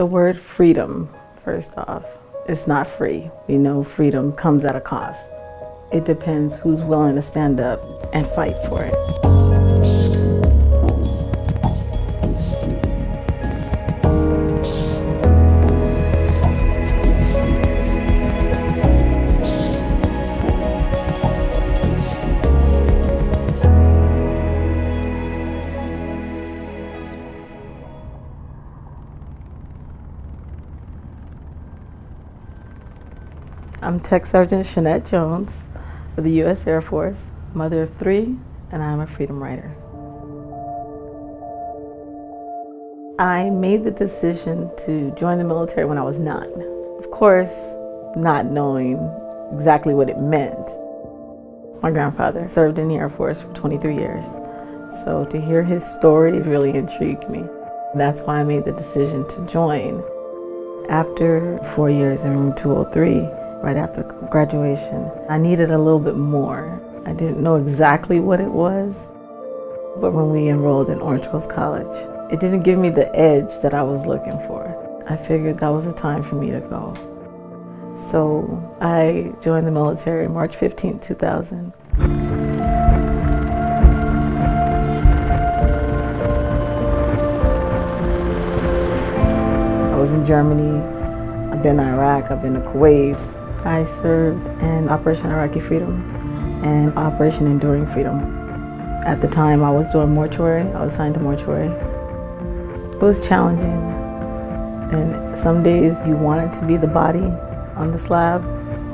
The word freedom, first off, it's not free. We know freedom comes at a cost. It depends who's willing to stand up and fight for it. I'm Tech Sergeant Shanate Jones of the U.S. Air Force, mother of three, and I'm a freedom writer. I made the decision to join the military when I was nine. Of course, not knowing exactly what it meant. My grandfather served in the Air Force for 23 years, so to hear his stories really intrigued me. That's why I made the decision to join. After four years in room 203, right after graduation. I needed a little bit more. I didn't know exactly what it was, but when we enrolled in Orange Coast College, it didn't give me the edge that I was looking for. I figured that was the time for me to go. So I joined the military March 15, 2000. I was in Germany, I've been to Iraq, I've been to Kuwait, I served in Operation Iraqi Freedom and Operation Enduring Freedom. At the time, I was doing mortuary. I was assigned to mortuary. It was challenging. And some days you wanted to be the body on the slab.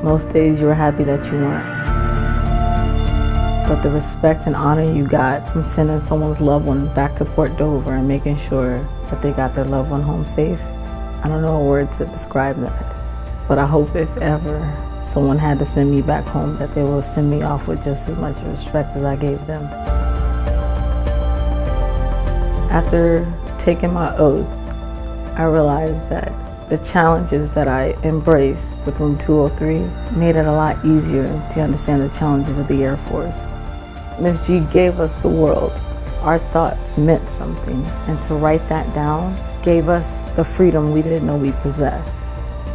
Most days you were happy that you weren't. But the respect and honor you got from sending someone's loved one back to Port Dover and making sure that they got their loved one home safe, I don't know a word to describe that. But I hope if ever someone had to send me back home that they will send me off with just as much respect as I gave them. After taking my oath, I realized that the challenges that I embraced with Room 203 made it a lot easier to understand the challenges of the Air Force. Ms. G gave us the world. Our thoughts meant something, and to write that down gave us the freedom we didn't know we possessed.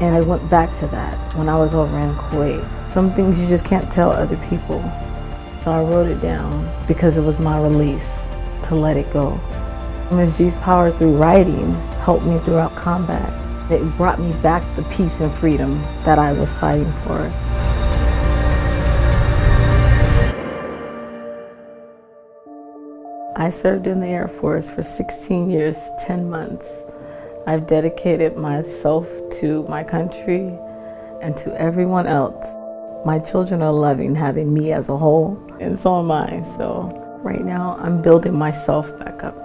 And I went back to that when I was over in Kuwait. Some things you just can't tell other people. So I wrote it down because it was my release to let it go. Ms. G's power through writing helped me throughout combat. It brought me back the peace and freedom that I was fighting for. I served in the Air Force for 16 years, 10 months. I've dedicated myself to my country and to everyone else. My children are loving having me as a whole, and so am I. So right now, I'm building myself back up,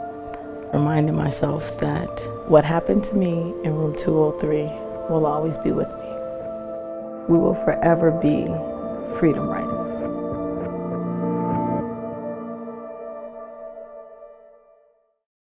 reminding myself that what happened to me in room 203 will always be with me. We will forever be freedom writers.